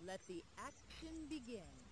Let the action begin.